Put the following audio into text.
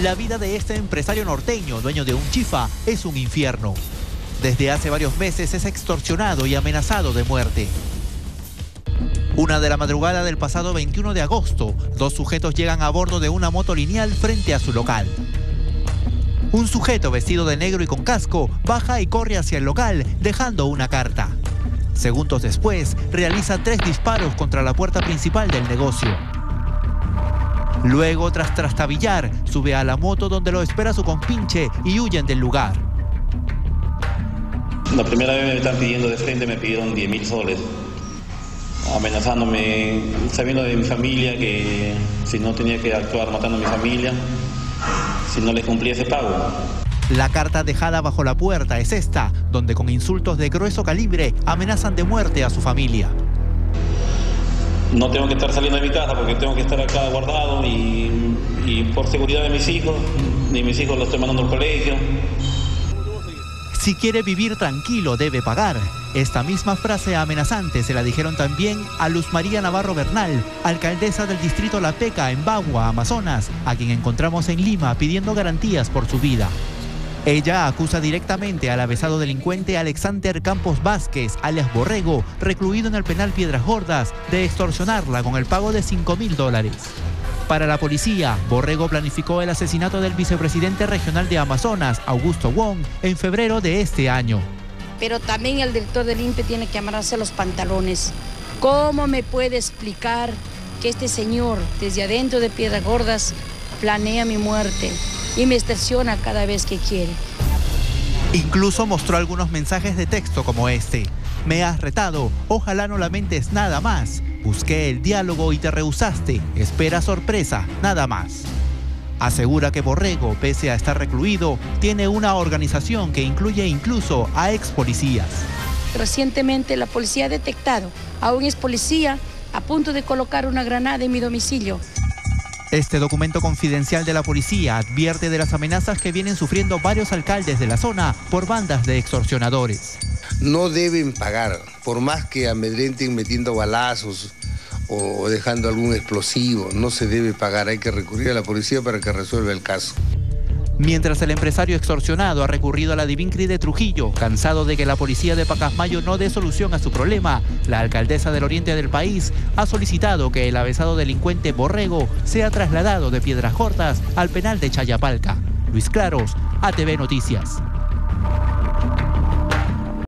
La vida de este empresario norteño, dueño de un chifa, es un infierno. Desde hace varios meses es extorsionado y amenazado de muerte. Una de la madrugada del pasado 21 de agosto, dos sujetos llegan a bordo de una moto lineal frente a su local. Un sujeto vestido de negro y con casco baja y corre hacia el local, dejando una carta. Segundos después, realiza tres disparos contra la puerta principal del negocio. Luego, tras trastabillar, sube a la moto donde lo espera su compinche y huyen del lugar. La primera vez me están pidiendo de frente, me pidieron 10 mil soles, amenazándome, sabiendo de mi familia que si no tenía que actuar matando a mi familia, si no les cumplía ese pago. La carta dejada bajo la puerta es esta, donde con insultos de grueso calibre amenazan de muerte a su familia. No tengo que estar saliendo de mi casa porque tengo que estar acá guardado y, por seguridad de mis hijos, ni mis hijos los estoy mandando al colegio. Si quiere vivir tranquilo, debe pagar. Esta misma frase amenazante se la dijeron también a Luz María Navarro Bernal, alcaldesa del distrito La Peca en Bagua, Amazonas, a quien encontramos en Lima pidiendo garantías por su vida. Ella acusa directamente al avesado delincuente Alexander Campos Vázquez, alias Borrego, recluido en el penal Piedras Gordas, de extorsionarla con el pago de 5 mil dólares. Para la policía, Borrego planificó el asesinato del vicepresidente regional de Amazonas, Augusto Wong, en febrero de este año. Pero también el director del INPE tiene que amarrarse los pantalones. ¿Cómo me puede explicar que este señor, desde adentro de Piedras Gordas, planea mi muerte y me estaciona cada vez que quiere? Incluso mostró algunos mensajes de texto como este. Me has retado, ojalá no lamentes nada más. Busqué el diálogo y te rehusaste. Espera sorpresa, nada más. Asegura que Borrego, pese a estar recluido, tiene una organización que incluye incluso a ex policías. Recientemente la policía ha detectado a un ex policía a punto de colocar una granada en mi domicilio. Este documento confidencial de la policía advierte de las amenazas que vienen sufriendo varios alcaldes de la zona por bandas de extorsionadores. No deben pagar, por más que amedrenten metiendo balazos o dejando algún explosivo, no se debe pagar, hay que recurrir a la policía para que resuelva el caso. Mientras el empresario extorsionado ha recurrido a la Divincri de Trujillo, cansado de que la policía de Pacasmayo no dé solución a su problema, la alcaldesa del oriente del país ha solicitado que el avesado delincuente Borrego sea trasladado de Piedras Cortas al penal de Chayapalca. Luis Claros, ATV Noticias.